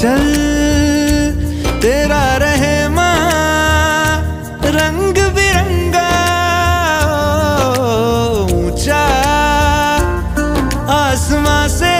चल तेरा रहे रंग बिरंगा ऊँचा आसमां से